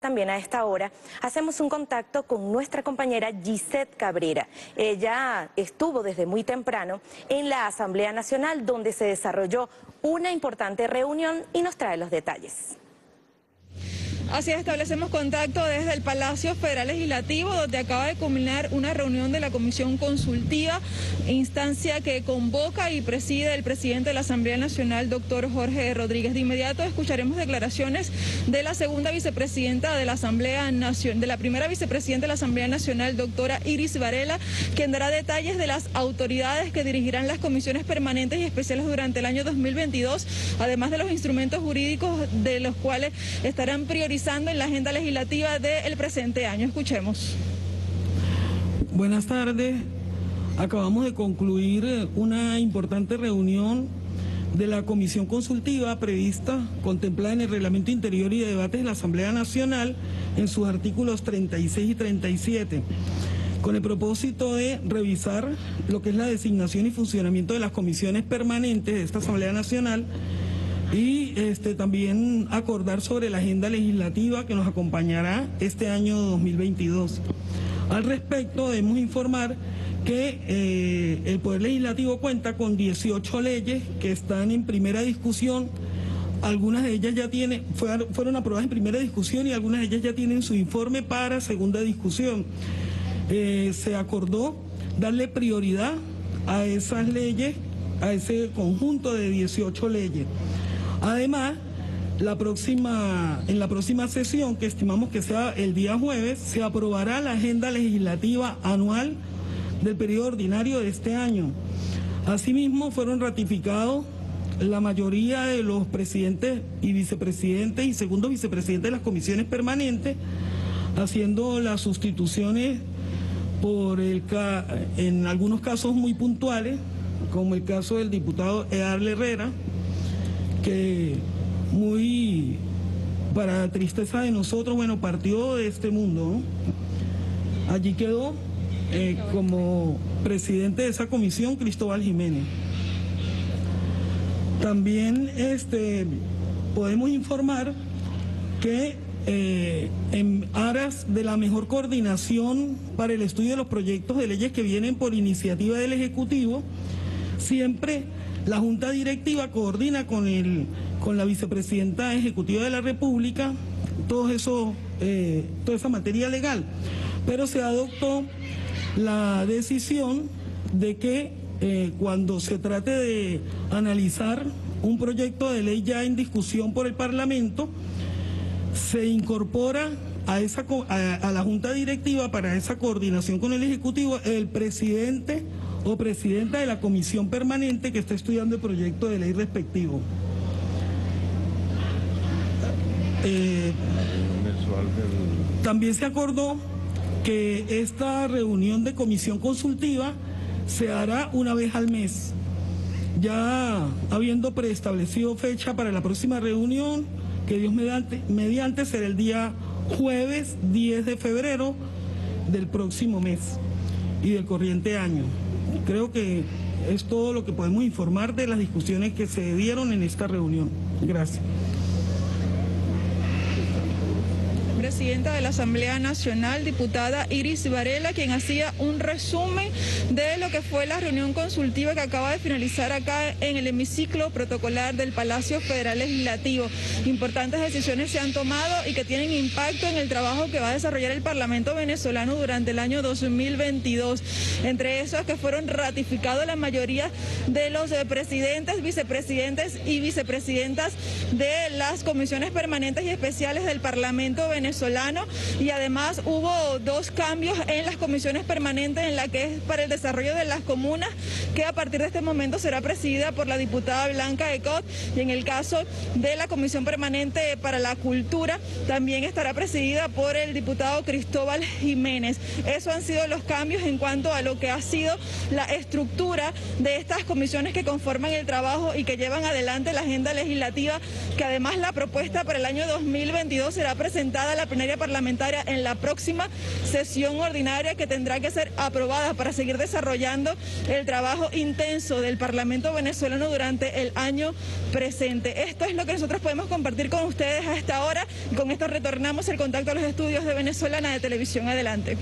También a esta hora hacemos un contacto con nuestra compañera Gisette Cabrera. Ella estuvo desde muy temprano en la Asamblea Nacional donde se desarrolló una importante reunión y nos trae los detalles. Así establecemos contacto desde el Palacio Federal Legislativo, donde acaba de culminar una reunión de la Comisión Consultiva, instancia que convoca y preside el presidente de la Asamblea Nacional, doctor Jorge Rodríguez. De inmediato escucharemos declaraciones de la segunda vicepresidenta de la Asamblea Nacional, de la primera vicepresidenta de la Asamblea Nacional, doctora Iris Varela, quien dará detalles de las autoridades que dirigirán las comisiones permanentes y especiales durante el año 2022, además de los instrumentos jurídicos de los cuales estarán priorizados en la agenda legislativa del presente año. Escuchemos. Buenas tardes. Acabamos de concluir eh, una importante reunión de la comisión consultiva prevista, contemplada en el Reglamento Interior y de Debates de la Asamblea Nacional en sus artículos 36 y 37, con el propósito de revisar lo que es la designación y funcionamiento de las comisiones permanentes de esta Asamblea Nacional y este, también acordar sobre la agenda legislativa que nos acompañará este año 2022. Al respecto, debemos informar que eh, el Poder Legislativo cuenta con 18 leyes que están en primera discusión. Algunas de ellas ya tienen, fueron, aprobadas en primera discusión y algunas de ellas ya tienen su informe para segunda discusión. Eh, se acordó darle prioridad a esas leyes, a ese conjunto de 18 leyes. Además, en la próxima sesión, que estimamos que sea el día jueves, se aprobará la agenda legislativa anual del periodo ordinario de este año. Asimismo, fueron ratificados la mayoría de los presidentes y vicepresidentes y segundos vicepresidentes de las comisiones permanentes, haciendo las sustituciones por el, en algunos casos muy puntuales, como el caso del diputado Earle Herrera, que muy para tristeza de nosotros, bueno, partió de este mundo. Allí quedó eh, como presidente de esa comisión Cristóbal Jiménez. También este, podemos informar que eh, en aras de la mejor coordinación para el estudio de los proyectos de leyes que vienen por iniciativa del Ejecutivo, siempre la Junta Directiva coordina con, el, con la Vicepresidenta Ejecutiva de la República eh, toda esa materia legal, pero se adoptó la decisión de que eh, cuando se trate de analizar un proyecto de ley ya en discusión por el Parlamento, se incorpora a, esa, a la Junta Directiva para esa coordinación con el Ejecutivo el presidente o presidenta de la comisión permanente que está estudiando el proyecto de ley respectivo. Eh, también se acordó que esta reunión de comisión consultiva se hará una vez al mes, ya habiendo preestablecido fecha para la próxima reunión, que Dios mediante, mediante será el día jueves 10 de febrero del próximo mes y del corriente año. Creo que es todo lo que podemos informar de las discusiones que se dieron en esta reunión. Gracias. Presidenta de la Asamblea Nacional, diputada Iris Varela, quien hacía un resumen de lo que fue la reunión consultiva que acaba de finalizar acá en el hemiciclo protocolar del Palacio Federal Legislativo. Importantes decisiones se han tomado y que tienen impacto en el trabajo que va a desarrollar el Parlamento venezolano durante el año 2022. Entre esos que fueron ratificados la mayoría de los presidentes, vicepresidentes y vicepresidentas de las comisiones permanentes y especiales del Parlamento venezolano y además hubo dos cambios en las comisiones permanentes en la que es para el desarrollo de las comunas que a partir de este momento será presidida por la diputada Blanca Ecot y en el caso de la comisión permanente para la cultura también estará presidida por el diputado Cristóbal Jiménez. Esos han sido los cambios en cuanto a lo que ha sido la estructura de estas comisiones que conforman el trabajo y que llevan adelante la agenda legislativa, que además la propuesta para el año 2022 será presentada a la plenaria parlamentaria en la próxima sesión ordinaria que tendrá que ser aprobada para seguir desarrollando el trabajo intenso del Parlamento venezolano durante el año presente. Esto es lo que nosotros podemos compartir con ustedes a esta hora con esto retornamos el contacto a los estudios de Venezolana de Televisión. Adelante.